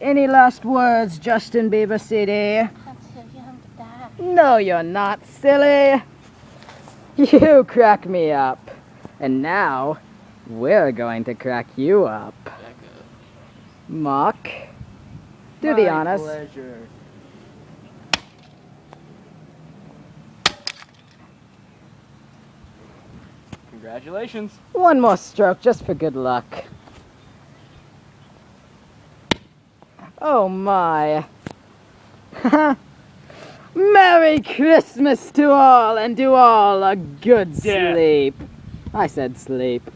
Any last words, Justin Bieber City? I'm too young to. No, you're not, silly. You crack me up. And now, we're going to crack you up. Mock, do the honors. pleasure. Congratulations. One more stroke just for good luck. Oh my. Merry Christmas to all and to all a good Yeah. sleep. I said sleep.